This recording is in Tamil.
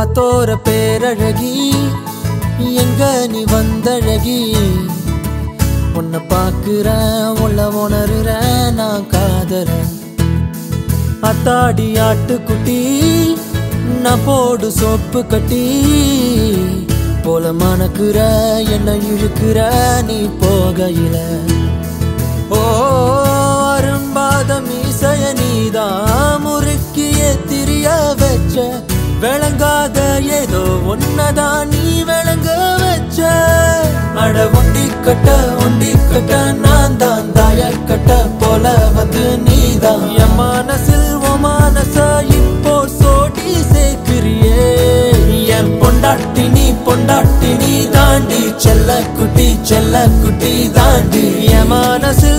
பார்த்தோர பேரழகி எங்க நீ வந்தழகி? உன்னை பார்க்கிறேன் உள்ள உணர்றேன் நான் காதறேன். அத்தாடி ஆட்டுக்குட்டி நான் போடு சோப்பு கட்டி. போல மணக்குற என்ன இழுக்கிற நீ போகையில. ஓ அரும்பாத மீசைய நீதான் முறுக்கிய திரிய வச்ச விளங்காத ஏதோ ஒன்னதான் நீ விளங்க வச்ச. அட ஒண்டி கட்ட ஒண்டி கட்ட நான் தான் தாய கட்ட போல வந்து நீதான் என் மனசில் மனச இப்போ சோடி சேர்க்கிறியே. என் பொண்டாட்டி நீ பொண்டாட்டி நீ தாண்டி செல்ல குட்டி செல்ல குட்டி தாண்டி. என் மனசு